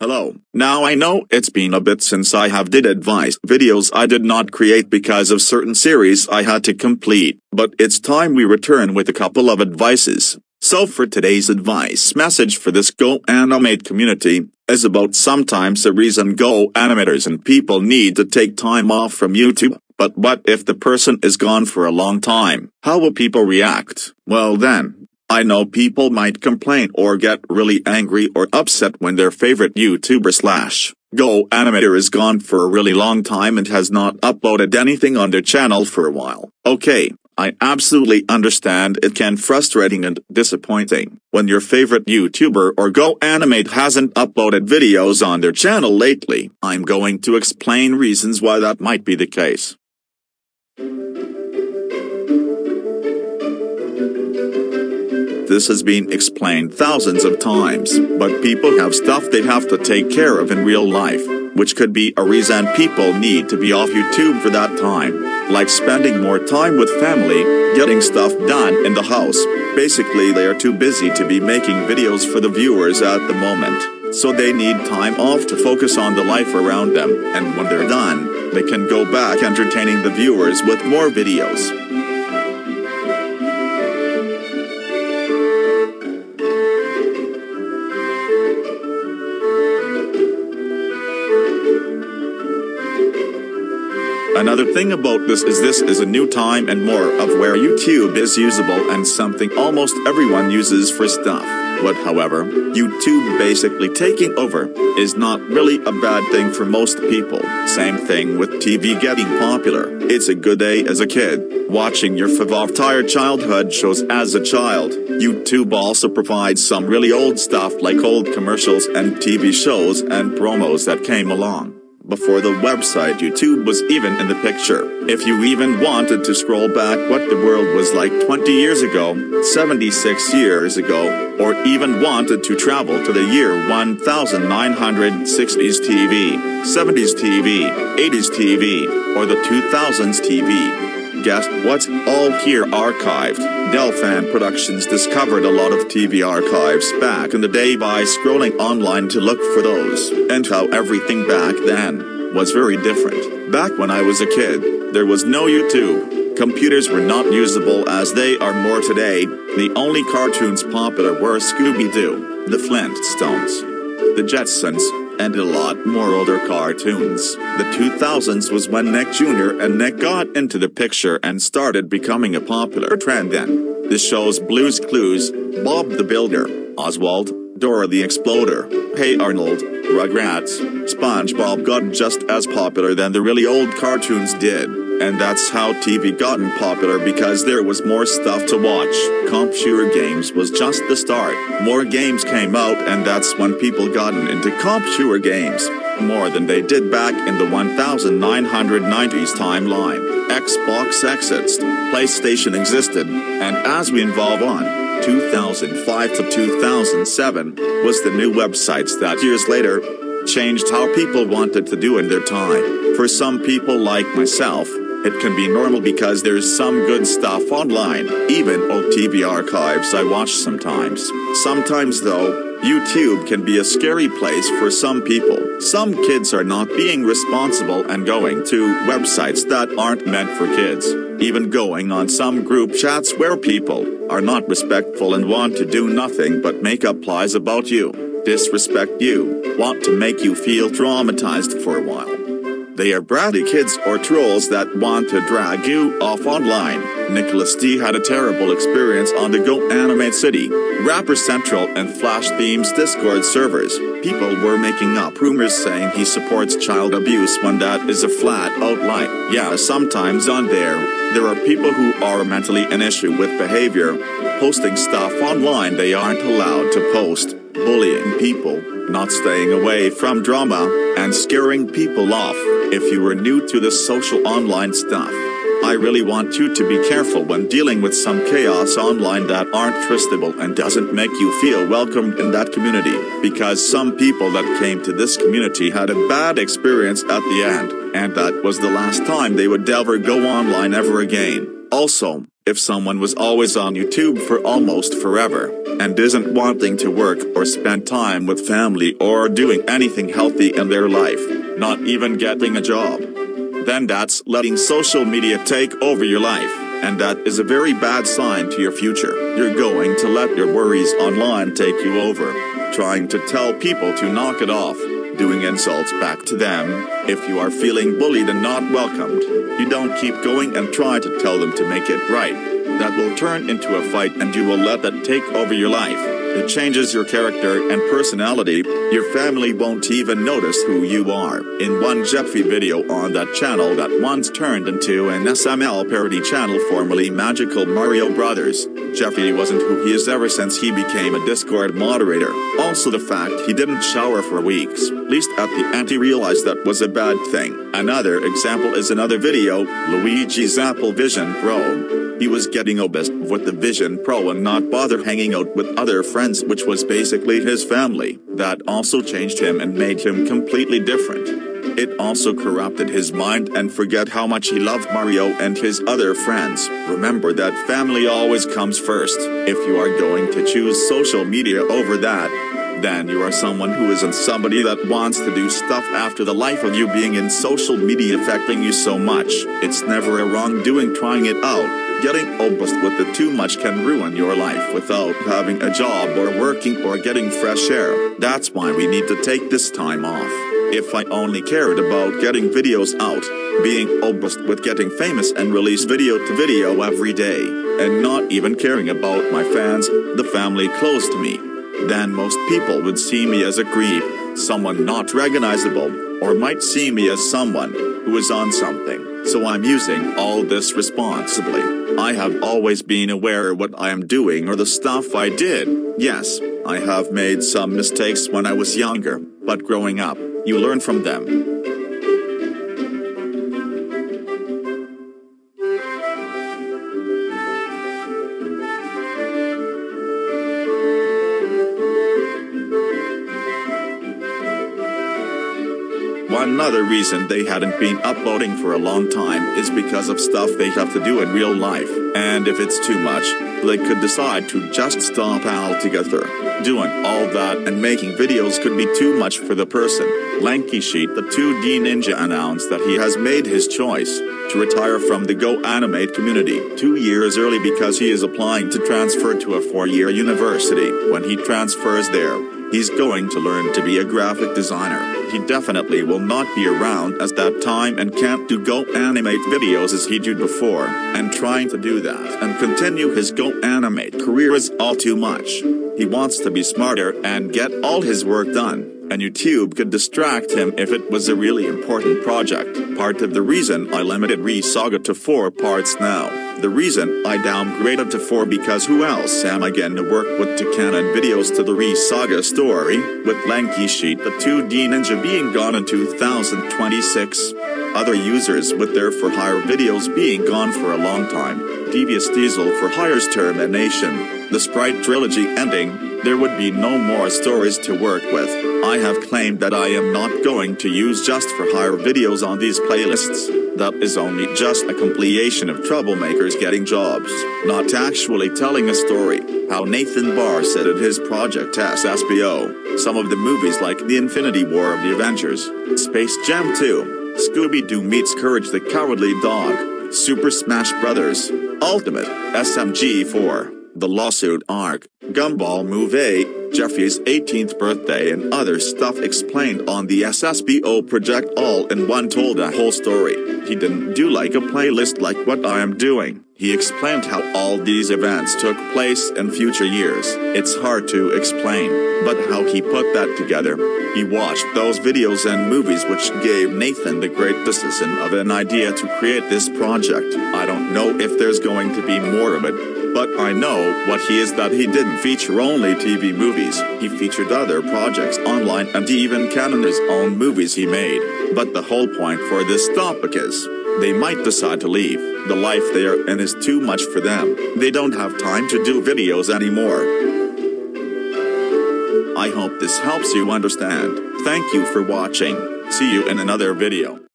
Hello. Now I know it's been a bit since I have did advice videos I did not create because of certain series I had to complete, but it's time we return with a couple of advices. So for today's advice message for this Go Animate community is about sometimes the reason Go animators and people need to take time off from YouTube. But what if the person is gone for a long time? How will people react? Well then, I know people might complain or get really angry or upset when their favorite YouTuber slash Go animator is gone for a really long time and has not uploaded anything on their channel for a while. Okay, I absolutely understand it can frustrating and disappointing when your favorite YouTuber or Go Animate hasn't uploaded videos on their channel lately. I'm going to explain reasons why that might be the case. This has been explained thousands of times, but people have stuff they have to take care of in real life, which could be a reason people need to be off YouTube for that time, like spending more time with family, getting stuff done in the house. Basically, they are too busy to be making videos for the viewers at the moment, so they need time off to focus on the life around them, and when they're done, they can go back entertaining the viewers with more videos. Another thing about this is this is a new time and more of where YouTube is usable and something almost everyone uses for stuff. But however, YouTube basically taking over is not really a bad thing for most people. Same thing with TV getting popular. It's a good day as a kid, watching your favorite childhood shows as a child. YouTube also provides some really old stuff like old commercials and TV shows and promos that came along before the website YouTube was even in the picture. If you even wanted to scroll back what the world was like 20 years ago, 76 years ago, or even wanted to travel to the year 1960s TV, 70s TV, 80s TV, or the 2000s TV, Guess what's all here archived? Delphan Productions discovered a lot of TV archives back in the day by scrolling online to look for those, and how everything back then was very different. Back when I was a kid, there was no YouTube. Computers were not usable as they are more today. The only cartoons popular were Scooby-Doo, the Flintstones, the Jetsons, and a lot more older cartoons. The 2000s was when Nick Jr. and Nick got into the picture and started becoming a popular trend then. The shows Blue's Clues, Bob the Builder, Oswald, Dora the Exploder, Hey Arnold, Rugrats, SpongeBob got just as popular than the really old cartoons did. And that's how TV gotten popular because there was more stuff to watch. Computer games was just the start. More games came out and that's when people gotten into computer games. More than they did back in the 1990s timeline. Xbox existed, PlayStation existed, and as we evolve on, 2005 to 2007 was the new websites that years later changed how people wanted to do in their time. For some people like myself, it can be normal because there's some good stuff online, even old TV archives I watch sometimes. Sometimes though, YouTube can be a scary place for some people. Some kids are not being responsible and going to websites that aren't meant for kids. Even going on some group chats where people are not respectful and want to do nothing but make up lies about you, disrespect you, want to make you feel traumatized for a while. They are bratty kids or trolls that want to drag you off online. Nicholas D had a terrible experience on the Go Animate City, Rapper Central and Flash Themes Discord servers. People were making up rumors saying he supports child abuse when that is a flat out lie. Yeah, sometimes on there, there are people who are mentally an issue with behavior, posting stuff online they aren't allowed to post, bullying people, not staying away from drama, and scaring people off. If you are new to the social online stuff, I really want you to be careful when dealing with some chaos online that aren't trustable and doesn't make you feel welcomed in that community. Because some people that came to this community had a bad experience at the end, and that was the last time they would ever go online ever again. Also, if someone was always on YouTube for almost forever, and isn't wanting to work or spend time with family or doing anything healthy in their life, not even getting a job, then that's letting social media take over your life, and that is a very bad sign to your future. You're going to let your worries online take you over, trying to tell people to knock it off doing insults back to them. If you are feeling bullied and not welcomed, you don't keep going and try to tell them to make it right. That will turn into a fight and you will let that take over your life. It changes your character and personality, your family won't even notice who you are. In one Jeffy video on that channel that once turned into an SML parody channel formerly Magical Mario Brothers, Jeffy wasn't who he is ever since he became a Discord moderator. Also the fact he didn't shower for weeks, At least at the end he realized that was a bad thing. Another example is another video, Luigi's Apple Vision Pro. He was getting obsessed with the Vision Pro and not bother hanging out with other friends which was basically his family. That also changed him and made him completely different. It also corrupted his mind and forget how much he loved Mario and his other friends. Remember that family always comes first. If you are going to choose social media over that, then you are someone who isn't somebody that wants to do stuff after the life of you being in social media affecting you so much. It's never a wrongdoing trying it out. Getting obsessed with it too much can ruin your life without having a job or working or getting fresh air. That's why we need to take this time off. If I only cared about getting videos out, being obsessed with getting famous and release video to video every day, and not even caring about my fans, the family close to me, then most people would see me as a creep, someone not recognizable, or might see me as someone who is on something. So I'm using all this responsibly. I have always been aware what I am doing or the stuff I did. Yes, I have made some mistakes when I was younger, but growing up, you learn from them. Another reason they hadn't been uploading for a long time is because of stuff they have to do in real life. And if it's too much, they could decide to just stop altogether. Doing all that and making videos could be too much for the person. Lanky Sheet the 2D Ninja announced that he has made his choice to retire from the Go Animate community two years early because he is applying to transfer to a four-year university. When he transfers there, He's going to learn to be a graphic designer. He definitely will not be around as that time and can't do Go Animate videos as he did before, and trying to do that and continue his Go Animate career is all too much. He wants to be smarter and get all his work done and YouTube could distract him if it was a really important project. Part of the reason I limited Re Saga to 4 parts now. The reason I downgraded to 4 because who else am I going to work with to canon videos to the Re Saga story, with Lanky Sheet the 2D Ninja being gone in 2026. Other users with their for hire videos being gone for a long time. Devious Diesel for hire's termination. The Sprite trilogy ending there would be no more stories to work with. I have claimed that I am not going to use just for hire videos on these playlists. That is only just a compilation of troublemakers getting jobs, not actually telling a story. How Nathan Barr said at his project SSBO, some of the movies like The Infinity War of the Avengers, Space Jam 2, Scooby-Doo meets Courage the Cowardly Dog, Super Smash Bros., Ultimate, SMG 4, The Lawsuit Arc, Gumball Movie, Jeffy's 18th birthday and other stuff explained on the SSBO project all in one told a whole story. He didn't do like a playlist like what I am doing. He explained how all these events took place in future years. It's hard to explain, but how he put that together. He watched those videos and movies which gave Nathan the great decision of an idea to create this project. I don't know if there's going to be more of it, but I know what he is that he didn't feature only TV movies, he featured other projects online and even canon his own movies he made. But the whole point for this topic is, they might decide to leave. The life they are in is too much for them. They don't have time to do videos anymore. I hope this helps you understand. Thank you for watching. See you in another video.